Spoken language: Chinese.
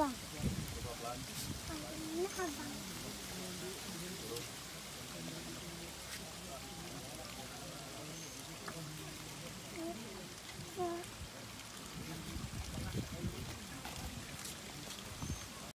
棒。